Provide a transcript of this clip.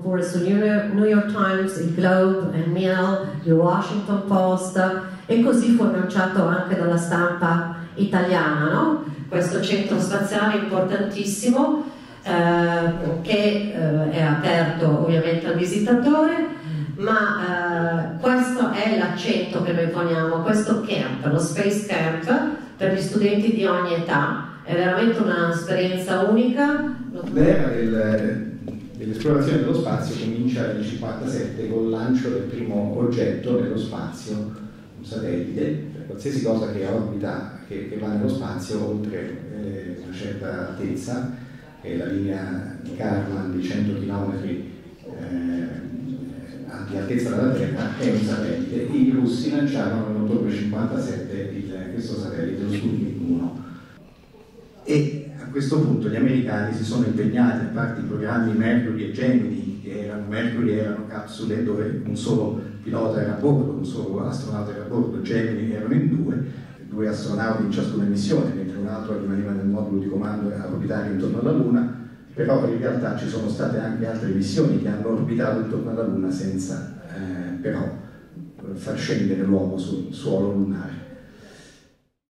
oppure su New York Times, il Globe, il Mail, il Washington Post e così fu annunciato anche dalla stampa italiana, no? questo centro spaziale importantissimo eh, che eh, è aperto ovviamente al visitatore, ma eh, questo è l'accento che noi poniamo, questo camp, lo Space Camp per gli studenti di ogni età, è veramente un'esperienza unica. L'era del, dell'esplorazione dello spazio comincia nel 1957 con il lancio del primo oggetto nello spazio, un satellite, qualsiasi cosa che orbita, che, che va nello spazio oltre eh, una certa altezza, che è la linea di Karman di 100 km eh, di altezza dalla Terra, è un satellite. I russi lanciarono nell'ottobre 1957 questo satellite, lo Sputnik 1. E a questo punto gli americani si sono impegnati, a parte i programmi Mercury e Gemini, che erano, Mercury erano capsule dove un solo pilota era a bordo, un solo astronauta era a bordo, Gemini erano in due, due astronauti in ciascuna missione, mentre un altro rimaneva nel modulo di comando a orbitare intorno alla Luna, però in realtà ci sono state anche altre missioni che hanno orbitato intorno alla Luna senza eh, però far scendere l'uomo sul suolo lunare.